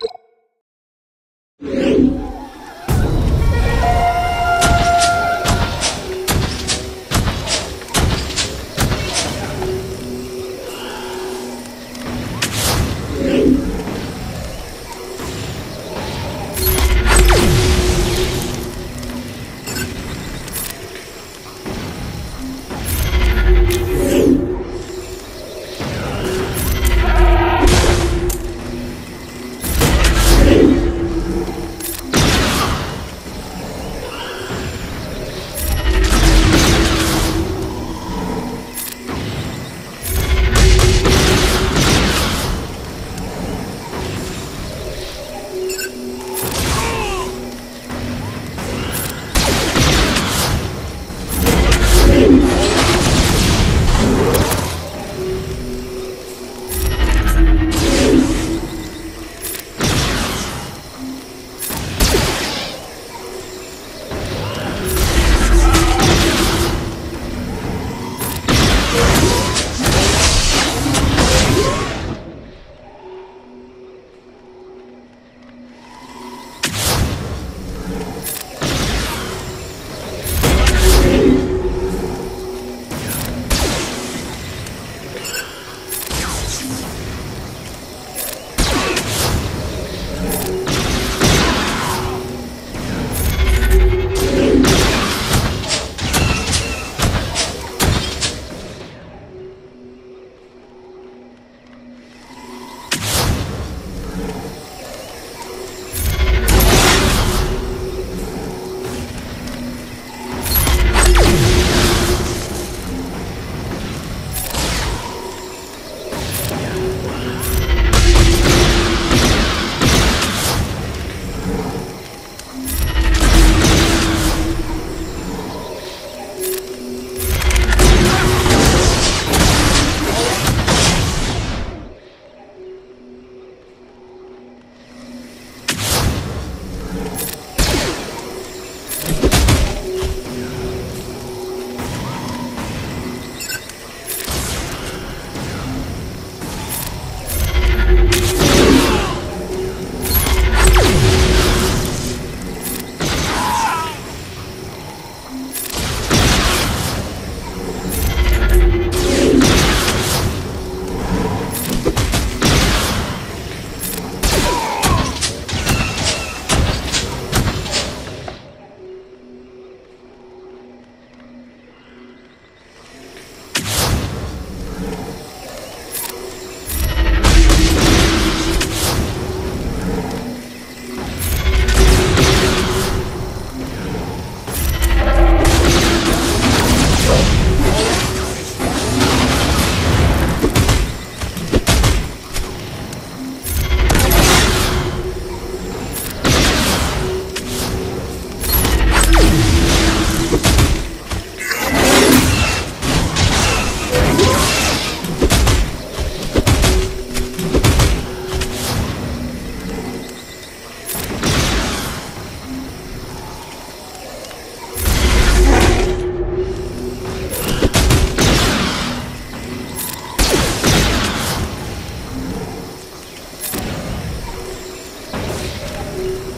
Thank you. you